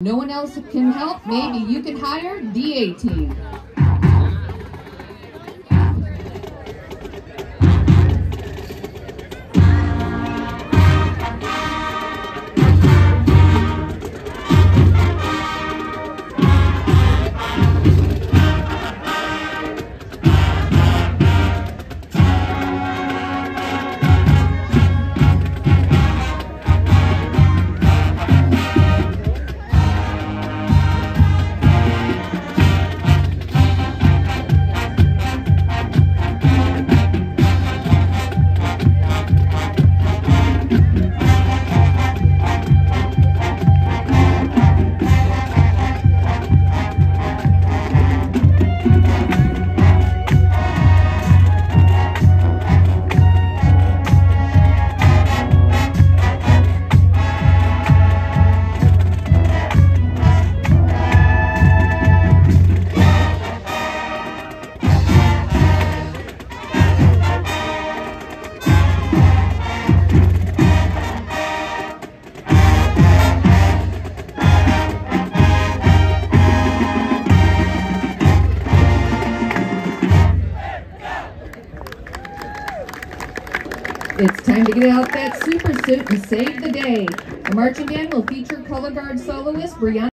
No one else can help? Maybe you can hire the A-Team. It's time to get out that super suit and save the day. The marching band will feature color guard soloist Brianna.